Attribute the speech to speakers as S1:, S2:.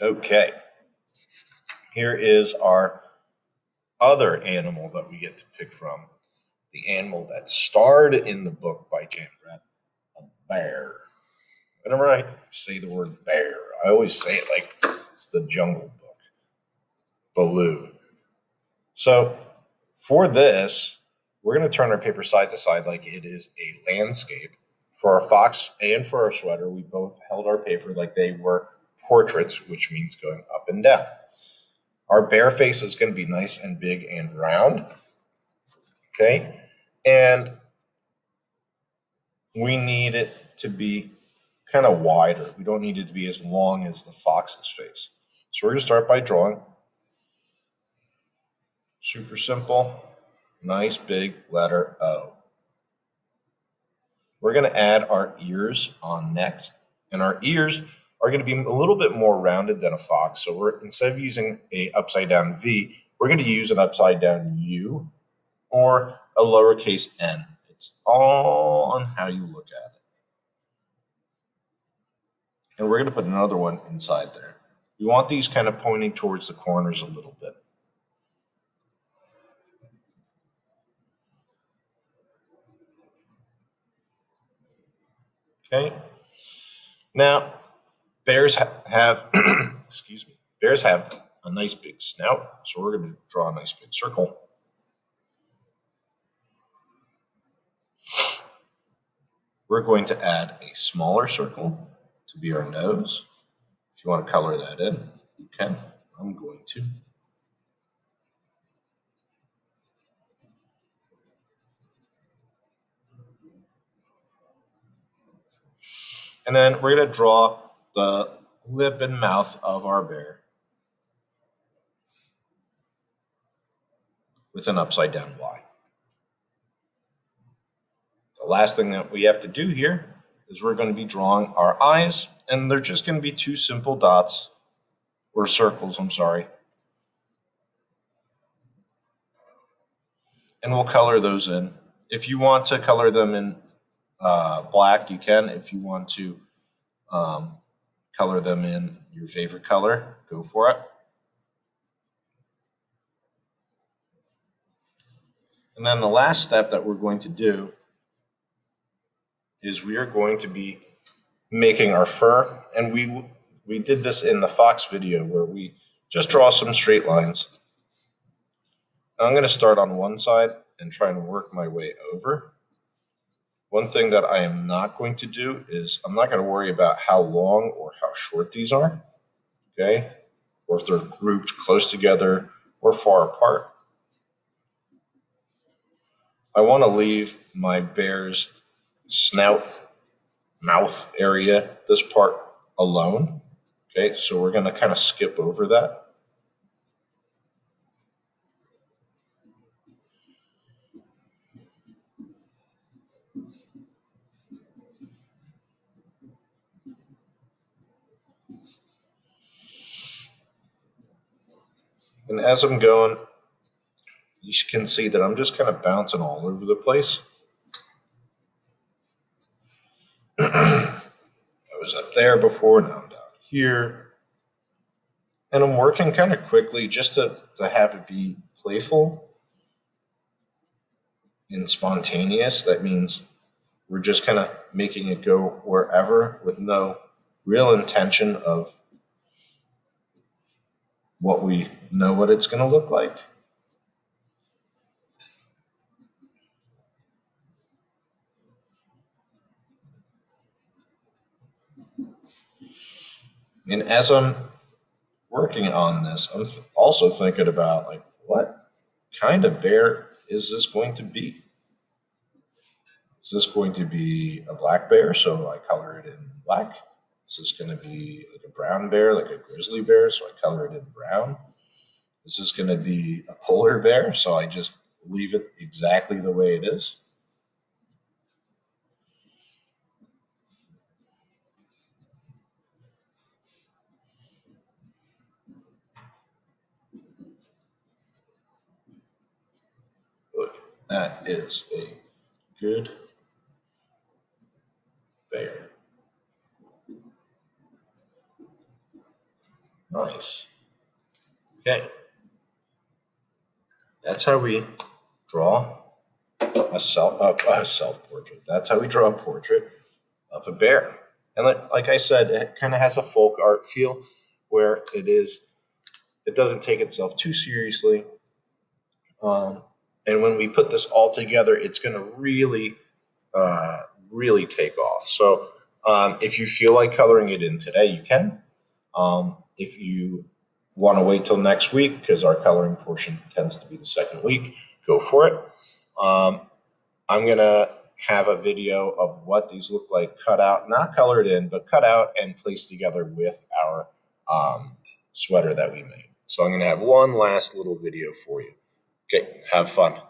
S1: Okay. Here is our other animal that we get to pick from. The animal that starred in the book by Jan Brett, a bear. Whenever I say the word bear, I always say it like it's the jungle book. Baloo. So for this, we're going to turn our paper side to side like it is a landscape. For our fox and for our sweater, we both held our paper like they were portraits, which means going up and down. Our bear face is going to be nice and big and round. Okay. And we need it to be kind of wider. We don't need it to be as long as the fox's face. So we're going to start by drawing. Super simple. Nice big letter O. We're going to add our ears on next. And our ears are going to be a little bit more rounded than a fox. So we're instead of using a upside down V, we're going to use an upside down U or a lowercase n. It's all on how you look at it. And we're going to put another one inside there. We want these kind of pointing towards the corners a little bit. Okay. Now, bears ha have, excuse me, bears have a nice big snout. So we're going to draw a nice big circle. We're going to add a smaller circle to be our nose. If you want to color that in, you can. I'm going to. And then we're going to draw the lip and mouth of our bear with an upside down Y. The last thing that we have to do here is we're going to be drawing our eyes, and they're just going to be two simple dots, or circles, I'm sorry. And we'll color those in. If you want to color them in uh, black, you can. If you want to um, color them in your favorite color, go for it. And then the last step that we're going to do is we are going to be making our fur. And we, we did this in the Fox video where we just draw some straight lines. I'm going to start on one side and try and work my way over. One thing that I am not going to do is I'm not going to worry about how long or how short these are, okay? Or if they're grouped close together or far apart. I want to leave my bear's snout, mouth area, this part alone. Okay, so we're going to kind of skip over that. And as I'm going, you can see that I'm just kind of bouncing all over the place. I was up there before, now I'm down here. And I'm working kind of quickly just to, to have it be playful and spontaneous. That means we're just kind of making it go wherever with no real intention of what we know what it's going to look like. And as I'm working on this, I'm th- also thinking about like what kind of bear is this going to be? Is this going to be a black bear? So I color it in black. This is going to be like a brown bear, like a grizzly bear? So I color it in brown. This is going to be a polar bear? So I just leave it exactly the way it is. That is a good bear. Nice. Okay. That's how we draw a self uh, a self portrait. That's how we draw a portrait of a bear. And like, like I said, it kind of has a folk art feel where it is. It doesn't take itself too seriously. Um, and when we put this all together, it's going to really, uh, really take off. So um, if you feel like coloring it in today, you can. Um, if you want to wait till next week, because our coloring portion tends to be the second week, go for it. Um, I'm going to have a video of what these look like cut out, not colored in, but cut out and placed together with our um, sweater that we made. So I'm going to have one last little video for you. Okay, have fun.